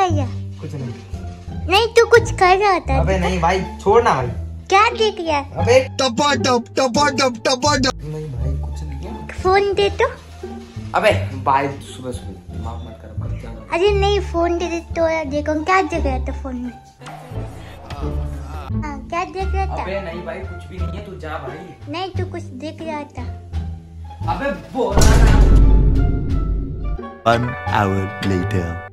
कर रहा कुछ नहीं। नहीं तू कुछ कर रहा था अबे नहीं भाई छोड़ ना भाई। क्या देख रहा है? अबे। टपा टप टपा टप टपा टप नहीं भाई कुछ नहीं। है फ़ोन दे तो। अबे भाई सुबह सुबह दिमाग मत कर मत अरे नहीं फ़ोन दे दे तो यार देखो क्या देख रहा था फ़ोन में? हाँ क्या देख रहा था? अबे नहीं भाई कुछ भी नहीं है तू जा भाई। नहीं तू कुछ देख रहा था। अबे बोला ना। One hour later.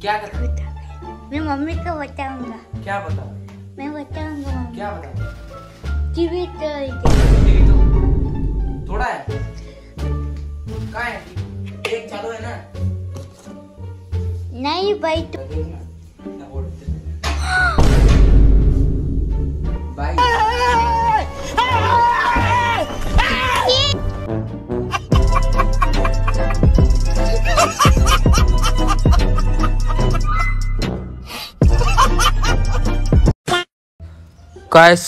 क्या कर बता भाई। मैं मम्मी को बताऊँगा। क्या बताऊँगा मैं बताऊँगा मम्मी। क्या बताऊँगा टीवी तो टीवी तो थोड़ा है। कहाँ है? एक चालू है ना? नहीं भाई तू कैस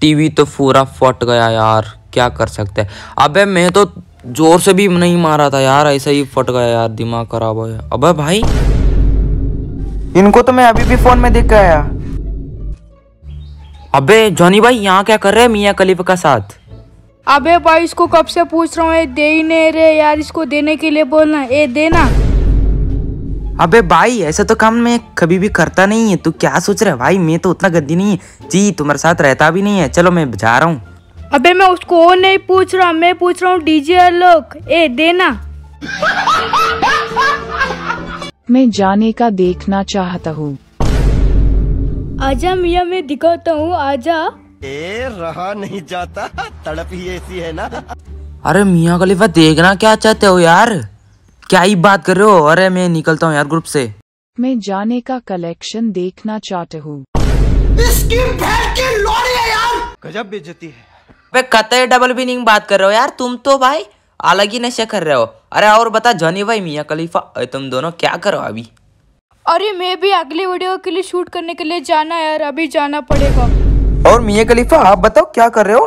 टीवी तो पूरा फट गया यार क्या कर सकते हैं? अबे मैं तो ज़ोर से भी नहीं मारा था यार ऐसा ही फट गया यार दिमाग खराब हो गया। अबे भाई। इनको तो मैं अभी भी फ़ोन में देख के आया। अबे जॉनी भाई यहाँ क्या कर रहे हैं मियाँ कलीफ का साथ? अबे भाई इसको कब से पूछ रहा हूँ? दे ही नहीं रहे यार इसको देने के लिए बोलना ए देना। अबे भाई ऐसा तो काम मैं कभी भी करता नहीं है। तू क्या सोच रहा है? भाई मैं तो उतना गद्दी नहीं है। जी तुम्हारे साथ रहता भी नहीं है। चलो मैं जा रहा हूँ। अबे मैं उसको वो नहीं पूछ रहा। मैं पूछ रहा हूँ डीजे आलोक ए देना। मैं जाने का देखना चाहता हूँ। आजा मियाँ मैं दिखाता हूँ। आजा। ए रहा नहीं जाता। तड़प ही ऐसी है ना। अरे मियाँ खलीफा देखना क्या चाहते हो यार? क्या ही बात कर रहे हो? अरे मैं निकलता हूँ यार ग्रुप से। मैं जाने का कलेक्शन देखना चाहता हूँ। गजब बेइज्जती है। वे कतई डबल मीनिंग बात कर रहे हो यार? तुम तो भाई अलग ही नशे कर रहे हो। अरे और बता जॉनी भाई मियाँ खलीफा अरे तुम दोनों क्या करो अभी? अरे मैं भी अगली वीडियो के लिए शूट करने के लिए जाना है यार अभी जाना पड़ेगा। और मियाँ खलीफा आप बताओ क्या कर रहे हो?